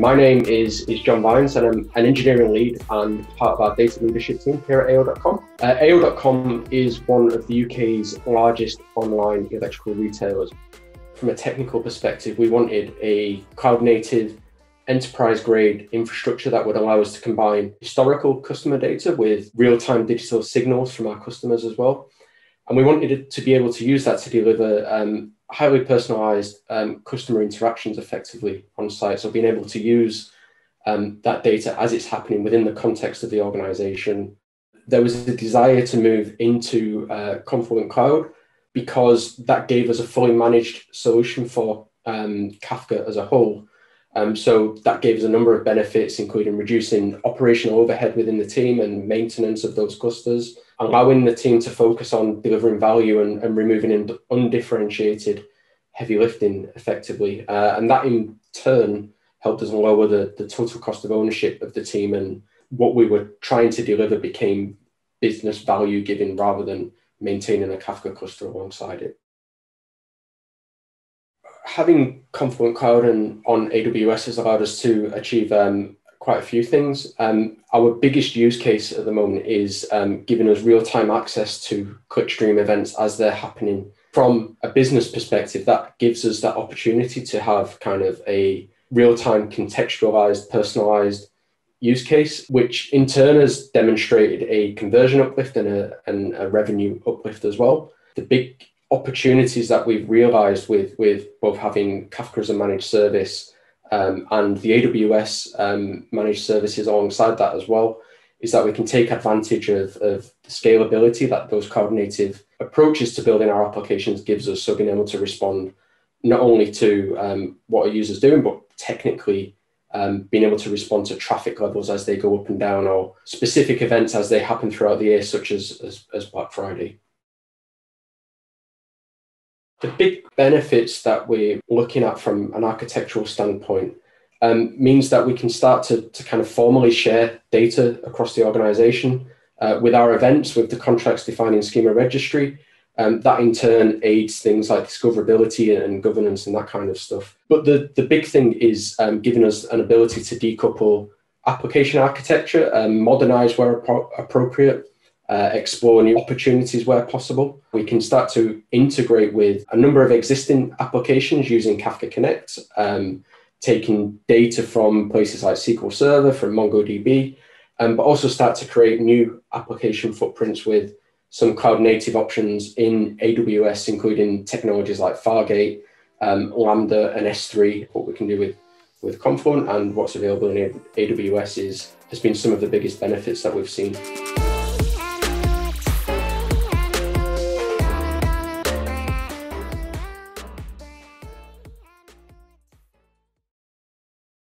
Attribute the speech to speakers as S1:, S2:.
S1: My name is, is Jon Vines, and I'm an engineering lead and part of our data leadership team here at AO.com. Uh, AO.com is one of the UK's largest online electrical retailers. From a technical perspective, we wanted a cloud native enterprise grade infrastructure that would allow us to combine historical customer data with real time digital signals from our customers as well. And we wanted to be able to use that to deliver um, highly personalized um, customer interactions effectively on site. So being able to use um, that data as it's happening within the context of the organization. There was a desire to move into uh, Confluent Cloud because that gave us a fully managed solution for um, Kafka as a whole. Um, so that gave us a number of benefits, including reducing operational overhead within the team and maintenance of those clusters, allowing the team to focus on delivering value and, and removing undifferentiated heavy lifting effectively. Uh, and that in turn helped us lower the, the total cost of ownership of the team. And what we were trying to deliver became business value giving rather than maintaining a Kafka cluster alongside it having Confluent Cloud and on AWS has allowed us to achieve um, quite a few things. Um, our biggest use case at the moment is um, giving us real time access to clickstream events as they're happening. From a business perspective, that gives us that opportunity to have kind of a real time contextualized, personalized use case, which in turn has demonstrated a conversion uplift and a, and a revenue uplift as well. The big opportunities that we've realized with, with both having Kafka as a managed service um, and the AWS um, managed services alongside that as well is that we can take advantage of, of the scalability that those cloud native approaches to building our applications gives us. So being able to respond not only to um, what a user's doing, but technically um, being able to respond to traffic levels as they go up and down or specific events as they happen throughout the year, such as, as, as Black Friday. The big benefits that we're looking at from an architectural standpoint um, means that we can start to, to kind of formally share data across the organization uh, with our events, with the contracts defining schema registry. Um, that in turn aids things like discoverability and governance and that kind of stuff. But the, the big thing is um, giving us an ability to decouple application architecture, and modernize where appro- appropriate, uh, explore new opportunities where possible. We can start to integrate with a number of existing applications using Kafka Connect, um, taking data from places like SQL Server, from MongoDB, um, but also start to create new application footprints with some cloud native options in AWS, including technologies like Fargate, um, Lambda, and S3. What we can do with with Confluent and what's available in AWS is has been some of the biggest benefits that we've seen.